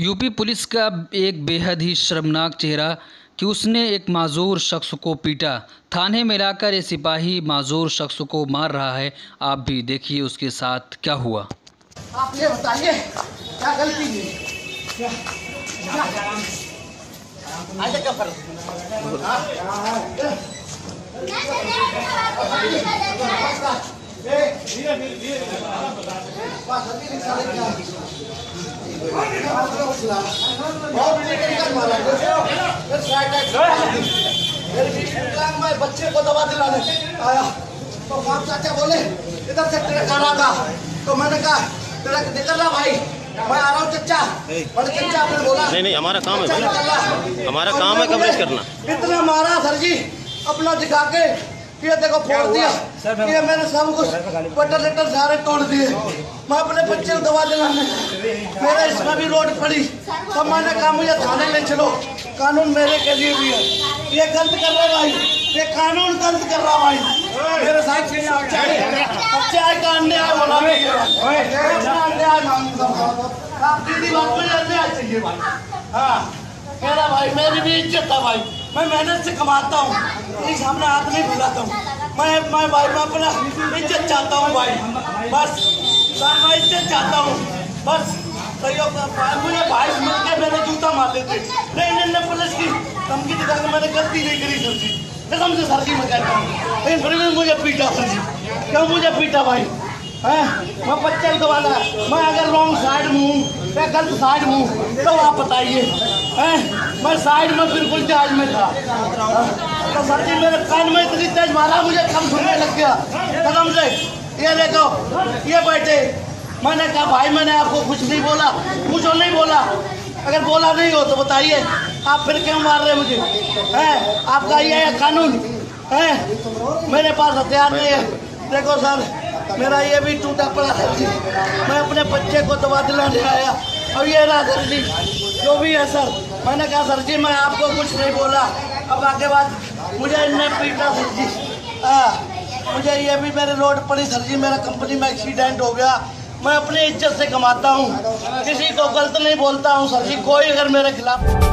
UP police का एक बेहद ही शर्मनाक चेहरा कि उसने एक माजूर शख्स को पीटा थाने में लाकर ये सिपाही माजूर शख्स को मार रहा है आप भी देखिए उसके साथ क्या हुआ आप ये बताइए क्या गलती हाँ? मैं बच्चे को दवा दिलाने आया तो बाप चाचा बोले इधर से ट्रक आ रहा था तो मैंने कहा ट्रक निकल रहा भाई मैं आ रहा हूँ चचा और चचा आपने बोला नहीं नहीं हमारा काम है। हमारा काम है कवरेज करना इतना मारा सर जी अपना दिखा के ये देखो फोड़ दिया। ये मैंने सब कुछ बटर लेटर सारे तोड़ दिए। मैं अपने बच्चे को दवा दिलाने मेरे इसमें भी रोड पड़ी। तो मैंने कहा मुझे थाने ले चलो। कानून मेरे के लिए भी है। ये गलत कर रहा भाई। ये कानून गलत कर रहा भाई। मेरे साथ सच्चाई का अन्याय चाहिए मैं अपना अन्याय मांगूँगा आपकी दी बात अन्याय चाहिए भाई। हाँ। मेरा भाई, मेरी भी इज़्ज़त है भाई। मैं मेहनत से कमाता हूँ। सामने हाथ नहीं फैलाता हूँ। मैं मैं भाई, मैं अपना इज़्ज़त चाहता हूँ भाई। बस मैं इज़्ज़त चाहता हूँ। बस मुझे भाई समझ के मेरे जूता मार देते नहीं नहीं नहीं, पुलिस की धमकी दिखा के मैंने गलती नहीं करी, सर जी। कसम से सर जी, मैं कहता हूँ। लेकिन फिर भी मुझे पीटा, सर जी। क्यों मुझे पीटा, भाई? हैं? मैं बच्चे को वाला मैं अगर रॉन्ग साइड में हूँ या गलत साइड हूँ। तो आप बताइए मैं साइड में बिल्कुल जहाज़ में था। हाँ, तो सर जी मेरे कान में इतनी तेज मारा मुझे कम सुनने लग गया। कदम से ये देखो ये बैठे। मैंने कहा भाई मैंने आपको कुछ नहीं बोला कुछ और नहीं बोला। अगर बोला नहीं हो तो बताइए आप फिर क्यों मार रहे मुझे? हैं? आपका ये है कानून है? मेरे पास हथियार नहीं है। देखो सर मेरा ये भी टूटा पड़ा सर जी। मैं अपने बच्चे को दवा दिलाने आया और ये रहा सर जी, जो भी है सर। मैंने कहा, सर जी, मैं आपको कुछ नहीं बोला। अब आगे बाद मुझे इनने पीटा सर जी। हाँ मुझे ये भी मेरे रोड पड़ी सर जी, मेरा कंपनी में एक्सीडेंट हो गया। मैं अपनी इज़्ज़त से कमाता हूँ। किसी को गलत नहीं बोलता हूँ सर जी। कोई अगर मेरे खिलाफ